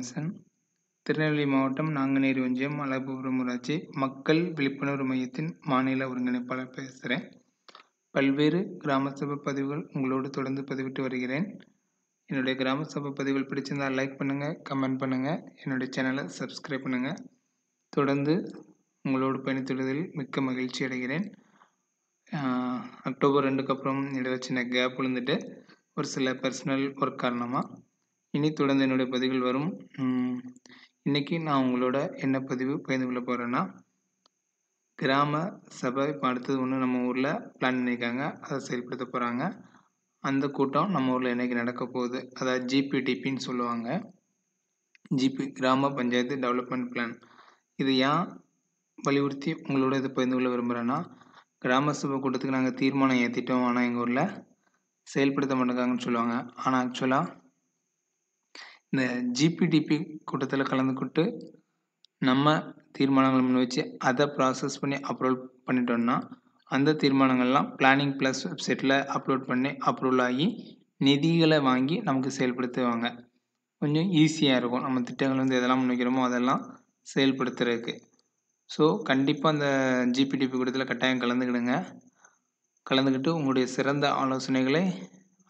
Johnson. Tirunelveli மாவட்டம் நாங்குநேரி ஒன்றியம் அழகுபுரம் ஊராட்சி. மக்கள் விழிப்புணர்வு மையத்தின் மாநில ஒருங்கிணைப்பாளர் பேசுகிறேன் பல்வேறு கிராம சபை பதிவுகள் உங்களோடு தொடர்ந்து பதிவிட்டு வருகிறேன். என்னுடைய கிராம சபை பதிவுகள் பிடிச்சிருந்தால் லைக் பண்ணுங்கள் கமெண்ட் பண்ணுங்கள் என்னுடைய சேனலை சப்ஸ்கிரைப் பண்ணுங்கள் தொடர்ந்து உங்களோடு பயணித்துள்ளதில் மிக்க மகிழ்ச்சி அடைகிறேன். அக்டோபர் ரெண்டுக்கு அப்புறம் இடையில சின்ன கேப் விழுந்துட்டு ஒரு சில பர்சனல் ஒர்க் காரணமாக இனி தொடர்ந்து என்னுடைய பதிவுகள் வரும். இன்றைக்கி இன்னைக்கு நான் உங்களோட என்ன பதிவு பகிர்ந்து கொள்ள போகிறேன்னா கிராம சபை இப்போ அடுத்தது ஒன்று நம்ம ஊரில் பிளான் பண்ணியிருக்காங்க அதை செயல்படுத்த போகிறாங்க அந்த கூட்டம் நம்ம ஊரில் என்னைக்கு நடக்க போகுது? அதாவது ஜிபிடிபின்னு சொல்லுவாங்க. ஜிபி கிராம பஞ்சாயத்து டெவலப்மெண்ட் பிளான் இது ஏன் வலியுறுத்தி உங்களோட இதை பகிர்ந்து கொள்ள விரும்புகிறேன்னா கிராம சபை கூட்டத்துக்கு நாங்கள் தீர்மானம் ஏற்றிட்டோம் ஆனால் எங்கள் ஊரில் செயல்படுத்த மாட்டேங்காங்கன்னு சொல்லுவாங்க. ஆனால் ஆக்சுவலாக இந்த ஜிபிடிபி கூட்டத்தில் கலந்துக்கிட்டு நம்ம தீர்மானங்கள் முன் வச்சு அதை ப்ராசஸ் பண்ணி அப்ரூவல் பண்ணிட்டோம்னா அந்த தீர்மானங்கள்லாம் பிளானிங் ப்ளஸ் வெப்சைட்டில் அப்லோட் பண்ணி அப்ரூவல் ஆகி நிதிகளை வாங்கி நமக்கு செயல்படுத்துவாங்க. கொஞ்சம் ஈஸியாக இருக்கும். நம்ம திட்டங்கள் வந்து எதெல்லாம் முன்வைக்கிறோமோ அதெல்லாம் செயல்படுத்துறதுக்கு. ஸோ கண்டிப்பாக அந்த ஜிபிடிபி கூட்டத்தில் கட்டாயம் கலந்துக்கிடுங்க. கலந்துக்கிட்டு உங்களுடைய சிறந்த ஆலோசனைகளை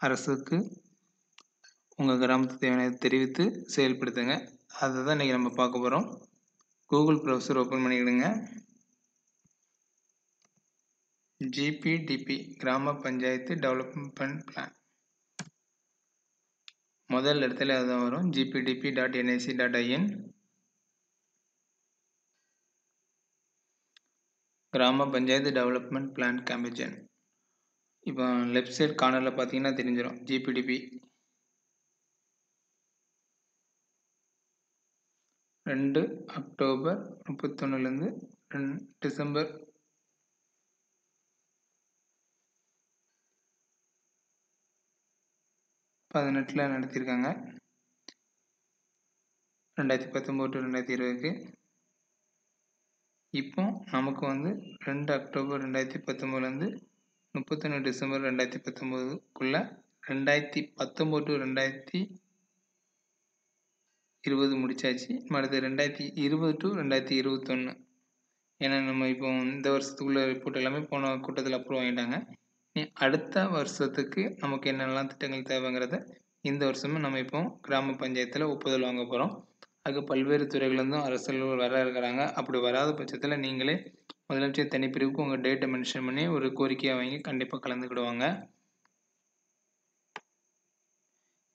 அரசுக்கு உங்கள் கிராமத்துக்கு தேவையானதை தெரிவித்து செயல்படுத்துங்க. அதை தான் இன்றைக்கி நம்ம பார்க்க போகிறோம் கூகுள் ப்ரௌசர் ஓப்பன் பண்ணிக்கிடுங்க. ஜிபிடிபி கிராம பஞ்சாயத்து டெவலப்மெண்ட் பிளான் முதல் இடத்துல அதுதான் வரும். GPDP dot NIC dot IN gram panchayat development plan கேம்பஜன் இப்போ லெஃப்ட் சைட் கார்னரில் பார்த்தீங்கன்னா தெரிஞ்சிடும் ஜிபிடிபி ரெண்டு அக்டோபர் முப்பத்தொன்னுலேருந்து ரெண் டிசம்பர் பதினெட்டில் நடத்தியிருக்காங்க ரெண்டாயிரத்தி பத்தொம்போது டு ரெண்டாயிரத்தி இருபதுக்கு. இப்போ நமக்கு வந்து ரெண்டு அக்டோபர் ரெண்டாயிரத்தி பத்தொம்போதுலேருந்து முப்பத்தொன்று டிசம்பர் ரெண்டாயிரத்தி பத்தொம்போதுக்குள்ளே ரெண்டாயிரத்தி பத்தொம்போது டு ரெண்டாயிரத்தி இருபது முடிச்சாச்சு. அடுத்து ரெண்டாயிரத்தி இருபது டு ரெண்டாயிரத்தி இருபத்தொன்று ஏன்னா நம்ம இப்போ இந்த வருஷத்துக்குள்ள ரிப்போர்ட் எல்லாமே போன கூட்டத்தில் அப்ரூவ் வாங்கிட்டாங்க இனி அடுத்த வருஷத்துக்கு நமக்கு என்னெல்லாம் திட்டங்கள் தேவைங்கிறத இந்த வருஷமும் நம்ம இப்போ கிராம பஞ்சாயத்தில் ஒப்புதல் வாங்க போகிறோம் அதுக்கு பல்வேறு துறைகள்லேருந்தும் அரசர்கள் வர இருக்கிறாங்க. அப்படி வராத பட்சத்தில் நீங்களே முதலமைச்சர் தனிப்பிரிவுக்கு உங்கள் டேட்டை மென்ஷன் பண்ணி ஒரு கோரிக்கையை வாங்கி கண்டிப்பாக கலந்துக்கிடுவாங்க.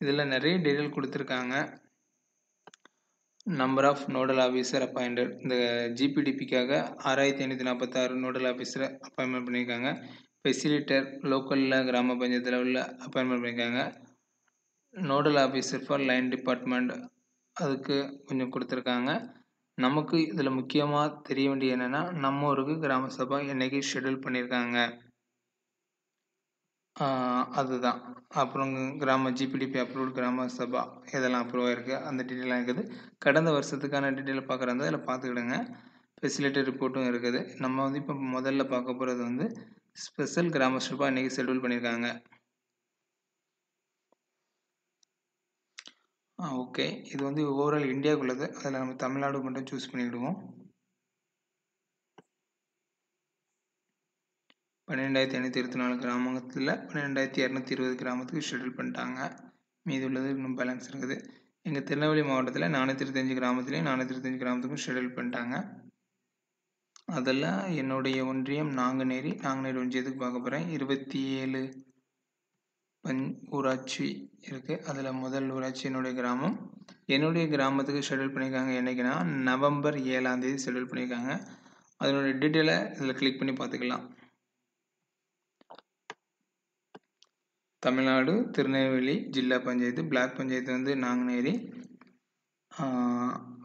இதில் நிறைய டீட்டெயில் கொடுத்துருக்காங்க. Number of nodal officer appointed இந்த ஜிபிடிபிக்காக ஆறாயிரத்தி ஐநூற்றி நாற்பத்தாறு நோடல் ஆஃபீஸர் அப்பாயின்மெண்ட் பண்ணியிருக்காங்க. ஃபெசிலிட்டர் லோக்கலில் கிராம பஞ்சாயத்து லெவலில் அப்பாயின்மெண்ட் பண்ணியிருக்காங்க. Nodal officer for line department அதுக்கு கொஞ்சம் கொடுத்துருக்காங்க. நமக்கு இதில் முக்கியமாக தெரிய வேண்டியது என்னென்னா நம்ம ஊருக்கு கிராம சபை என்றைக்கு ஷெட்யூல் பண்ணியிருக்காங்க. அதுதான். அப்புறம் கிராம ஜிபிடிபி அப்ரூவ் கிராம சபா இதெல்லாம் அப்ரூவ் ஆயிருக்கு. அந்த டீட்டெயிலாம் இருக்குது. கடந்த வருஷத்துக்கான டீட்டெயில் பார்க்குறாங்க அதில் பார்த்துக்கிடுங்க. ஃபெசிலிட்டி ரிப்போர்ட்டும் இருக்குது. நம்ம வந்து இப்போ முதல்ல பார்க்க போகிறது வந்து ஸ்பெஷல் கிராம சபா இன்றைக்கி ஷெட்யூல் பண்ணியிருக்காங்க. ஓகே இது வந்து ஓவரால் இந்தியாவுக்குள்ளது அதில் நம்ம தமிழ்நாடு மட்டும் சூஸ் பண்ணிக்கிடுவோம். பன்னிரெண்டாயிரத்தி ஐநூற்றி இருபத்தி நாலு கிராமத்தில் பன்னிரெண்டாயிரத்தி இரநூத்தி இருபது கிராமத்துக்கு ஷெட்யூல் பண்ணிட்டாங்க. மீதி உள்ளது இன்னும் பேலன்ஸ் இருக்குது. எங்கள் திருநெல்வேலி மாவட்டத்தில் நானூற்றி இருபத்தஞ்சி கிராமத்துலேயும் நானூற்றி இருபத்தஞ்சி கிராமத்துக்கும் ஷெட்யூல் பண்ணிட்டாங்க. அதில் என்னுடைய ஒன்றியம் நாங்குநேரி. நாங்குநேரி ஒன்றியத்துக்கு பார்க்க போகிறேன் இருபத்தி ஏழு பஞ் ஊராட்சி இருக்குது அதில் முதல் ஊராட்சி என்னுடைய கிராமம். என்னுடைய கிராமத்துக்கு ஷெட்யூல் பண்ணியிருக்காங்க என்றைக்குன்னா நவம்பர் ஏழாம் தேதி ஷெட்யூல் பண்ணியிருக்காங்க. அதனுடைய டீட்டெயிலை இதில் கிளிக் பண்ணி பார்த்துக்கலாம். தமிழ்நாடு திருநெல்வேலி ஜில்லா பஞ்சாயத்து பிளாக் பஞ்சாயத்து வந்து நாங்குநேரி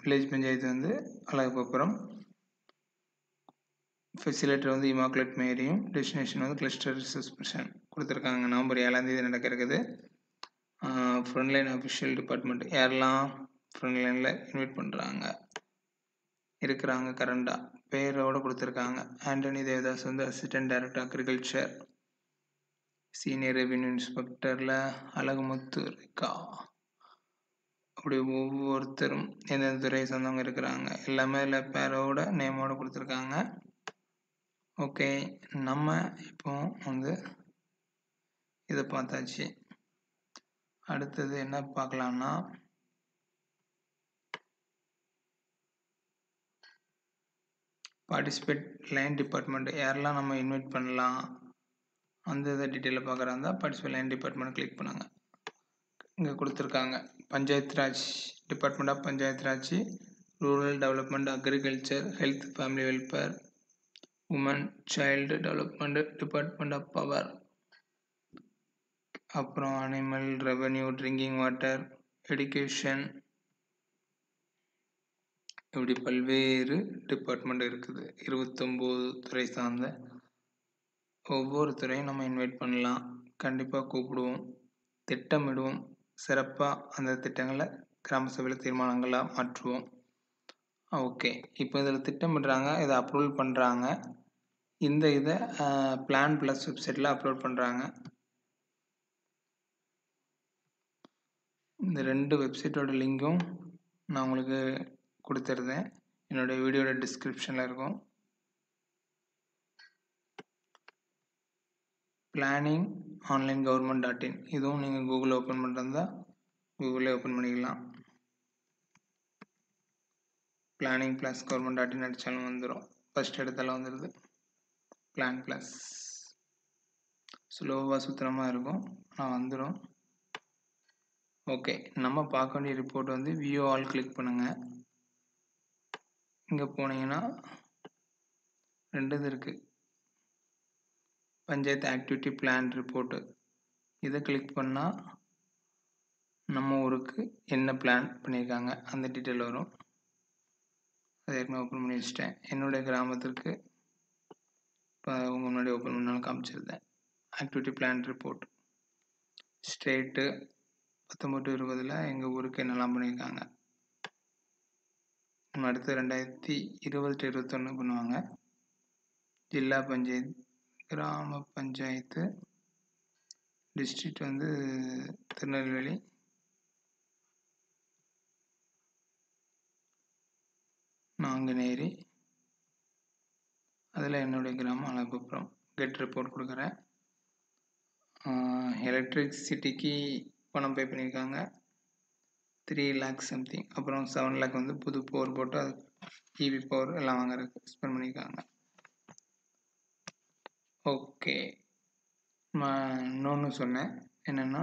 வில்லேஜ் பஞ்சாயத்து வந்து அழகப்பபுரம் ஃபெசிலேட்டர் வந்து இமாக்குலேட் மேரியும் டெஸ்டினேஷன் வந்து கிளஸ்டர் சஸ்பென்ஷன் கொடுத்துருக்காங்க. நவம்பர் ஏழாந்தேதி நடக்கிறது. நடக்க இருக்குது ஃப்ரண்ட்லைன் அஃபிஷியல் டிபார்ட்மெண்ட் யாரெல்லாம் ஃப்ரண்ட்லைனில் இன்வைட் பண்ணுறாங்க இருக்கிறாங்க கரண்டாக பேரோடு கொடுத்துருக்காங்க. ஆண்டனி தேவதாஸ் வந்து assistant director agriculture senior revenue இன்ஸ்பெக்டரில் Azhagumuthu இருக்கா அப்படி ஒவ்வொருத்தரும் எந்தெந்த துறையை சொந்தவங்க இருக்கிறாங்க எல்லாமே இல்லை பேரோட நேமோட கொடுத்துருக்காங்க. ஓகே நம்ம இப்போ வந்து இதை பார்த்தாச்சு. அடுத்தது என்ன பார்க்கலாம்னா பார்ட்டிசிபேட் லைன் டிபார்ட்மெண்ட் யாரெல்லாம் நம்ம இன்வைட் பண்ணலாம்? அந்த இதை டீட்டெயிலில் பார்க்குறா இருந்தால் பார்ட்டிசிபேட் லைன் டிபார்ட்மெண்ட் கிளிக் பண்ணுங்க. இங்கே கொடுத்துருக்காங்க. Panchayat raj department of panchayat raj rural development agriculture health family welfare woman child development department of power அப்புறம் animal revenue drinking water education இப்படி பல்வேறு டிபார்ட்மெண்ட் இருக்குது. இருபத்தொம்போது துறை சார்ந்த ஒவ்வொரு துறையும் நம்ம இன்வைட் பண்ணலாம். கண்டிப்பாக கூப்பிடுவோம். திட்டமிடுவோம். சிறப்பாக அந்த திட்டங்களை கிராம சபையில் தீர்மானங்களாக மாற்றுவோம். ஓகே இப்போ இதில் திட்டமிடுறாங்க இதை அப்ரூவல் பண்ணுறாங்க இந்த இதை பிளான் ப்ளஸ் வெப்சைட்டில் அப்லோட் பண்ணுறாங்க இந்த ரெண்டு வெப்சைட்டோட லிங்க்கும் நான் உங்களுக்கு கொடுத்துருந்தேன். என்னுடைய வீடியோட டிஸ்கிரிப்ஷனில் இருக்கும். Planning online government dot in இதுவும் நீங்கள் கூகுளில் ஓப்பன் பண்ணுறதா கூகுளில் ஓப்பன் பண்ணிக்கலாம். Planning plus government dot in அடித்தாலும் வந்துடும் ஃபஸ்ட் இடத்துல வந்துடுது பிளான் ப்ளஸ் ஸ்லோவாக சுத்தமாக இருக்கும். ஆனால் வந்துடும் ஓகே நம்ம பார்க்க வேண்டிய ரிப்போர்ட் வந்து வியூ ஆல் கிளிக் பண்ணுங்கள் இங்கே போனீங்கன்னா ரெண்டு இது இருக்குது பஞ்சாயத்து ஆக்டிவிட்டி பிளான் ரிப்போர்ட்டு இதை கிளிக் பண்ணால் நம்ம ஊருக்கு என்ன பிளான் பண்ணியிருக்காங்க அந்த டீட்டெயில் வரும். அதை ஏற்கனவே ஓப்பன் பண்ணி வச்சுட்டேன். என்னுடைய கிராமத்திற்கு இப்போ உங்கள் முன்னாடி ஓப்பன் பண்ணாலும் காமிச்சிருந்தேன். ஆக்டிவிட்டி பிளான் ரிப்போர்ட் ஸ்டேட்டு பத்தொம்பது இருபதில் எங்கள் ஊருக்கு என்னெல்லாம் பண்ணியிருக்காங்க அடுத்து ரெண்டாயிரத்தி இருபது டு இருபத்தொன்று பண்ணுவாங்க. ஜில்லா பஞ்சாயத்து கிராம பஞ்சாயத்து டிஸ்ட்ரிக்ட் வந்து திருநெல்வேலி. நாங்குநேரி. அதில் என்னுடைய கிராமம் அழகுப்புறம் கெட் ரிப்போர்ட் கொடுக்குறேன். எலக்ட்ரிக்சிட்டிக்கு பணம் பே பண்ணியிருக்காங்க. த்ரீ லேக் சம்திங் அப்புறம் செவன் லேக் வந்து புது பவர் போட்டு அது டிவி பவர் எல்லாம் வாங்குறதுக்கு ஸ்பெண்ட் பண்ணியிருக்காங்க. ஓகே. இன்னொன்று சொன்னேன். என்னென்னா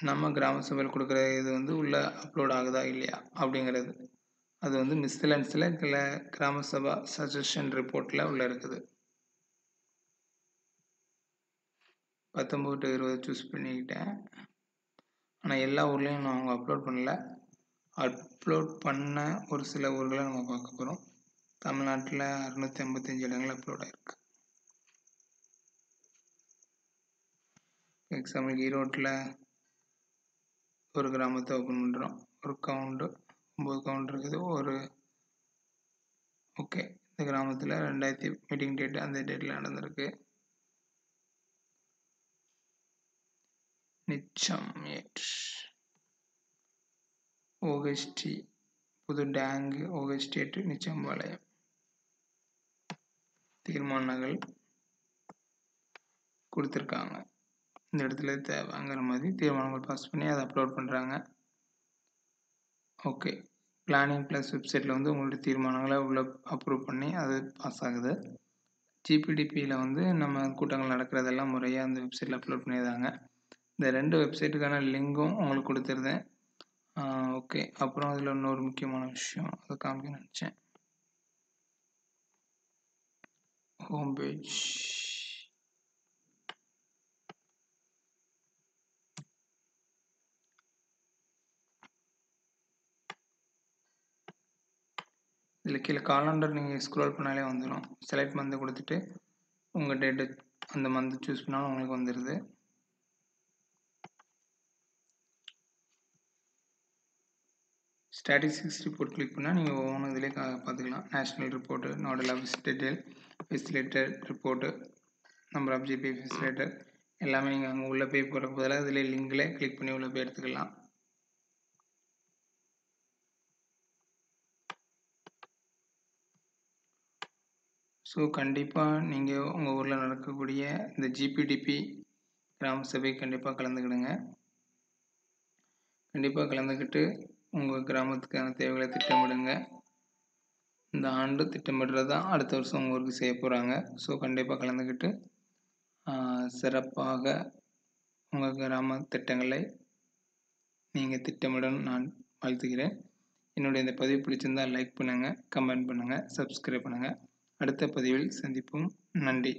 நம்ம கிராம சபையில் கொடுக்குற இது வந்து உள்ளே அப்லோட் ஆகுதா இல்லையா அப்படிங்கிறது. அது வந்து மிஸ்லன்ஸில் இல்லை கிராம சபா சஜஷன் ரிப்போர்ட்டில் உள்ளே இருக்குது. பத்தொம்பது டு இருபது சூஸ் பண்ணிக்கிட்டேன். ஆனால் எல்லா ஊர்லேயும் நான் அவங்க அப்லோட் பண்ணல. அப்லோட் பண்ண ஒரு சில ஊர்களை நம்ம பார்க்க போகிறோம் தமிழ்நாட்டில் அறுநூற்றி ஐம்பத்தஞ்சு இடங்கள் அப்லோட் ஆகிருக்கு எக்ஸாம்பிளுக்கு ஈரோட்டில் ஒரு கிராமத்தை ஓப்பன் பண்ணுறோம் ஒரு கவுண்டு ஒம்பது கவுண்ட் இருக்குது. ஒரு ஓகே இந்த கிராமத்தில் ரெண்டாயிரத்தி மீட்டிங் டேட் அந்த டேட்டில் நடந்திருக்கு. நிச்சம் ஓகஸ்டி புது டேங்கு ஓகஸ்டேட்டு நிச்சம்பாளையம் தீர்மானங்கள் கொடுத்துருக்காங்க. இந்த இடத்துல தேவைங்கிற மாதிரி தீர்மானங்கள் பாஸ் பண்ணி அதை அப்லோட் பண்ணுறாங்க ஓகே பிளானிங் ப்ளஸ் வெப்சைட்டில் வந்து உங்களுடைய தீர்மானங்களை உள்ள அப்ரூவ் பண்ணி அது பாஸ் ஆகுது. ஜிபிடிபியில் வந்து நம்ம கூட்டங்கள் நடக்கிறதெல்லாம் முறையாக அந்த வெப்சைட்டில் அப்லோட் பண்ணியிருந்தாங்க இந்த ரெண்டு வெப்சைட்டுக்கான லிங்கும் உங்களுக்கு கொடுத்துருந்தேன். ஓகே அப்புறம் அதில் இன்னொரு முக்கியமான விஷயம் அதை காமிக்க நினச்சேன். ஹோம் பேஜ் இதில் கீழே காலண்டர் நீங்கள் ஸ்க்ரோல் பண்ணாலே வந்துடும் செலக்ட் மந்த் கொடுத்துட்டு உங்கள் டேட்டு அந்த மந்த் சூஸ் பண்ணாலும் உங்களுக்கு வந்துடுது ஸ்டாட்டிஸ்டிக்ஸ் ரிப்போர்ட் கிளிக் பண்ணால் நீங்கள் ஒவ்வொன்றும் இதிலே பார்த்துக்கலாம். National report nodal office detail facilitator report number of GP facilitator எல்லாமே நீங்கள் அங்கே உள்ளே போய் போகிற பதிலாக அதில் லிங்கில் கிளிக் பண்ணி உள்ளே போய் எடுத்துக்கலாம். ஸோ கண்டிப்பாக நீங்கள் உங்கள் ஊரில் நடக்கக்கூடிய இந்த ஜிபிடிபி கிராம சபை கண்டிப்பாக கலந்துக்கிடுங்க. கண்டிப்பாக கலந்துக்கிட்டு உங்கள் கிராமத்துக்கான தேவைகளை திட்டமிடுங்க. இந்த ஆண்டு திட்டமிடுறது தான் அடுத்த வருஷம் உங்கள் ஊருக்கு செய்ய போகிறாங்க ஸோ கண்டிப்பாக கலந்துக்கிட்டு சிறப்பாக உங்கள் கிராம திட்டங்களை நீங்கள் திட்டமிடணும் நான் வாழ்த்துகிறேன். என்னுடைய இந்த பதிவு பிடிச்சிருந்தால் லைக் பண்ணுங்கள் கமெண்ட் பண்ணுங்கள் சப்ஸ்கிரைப் பண்ணுங்கள் அடுத்த பதிவில் சந்திப்போம். நன்றி.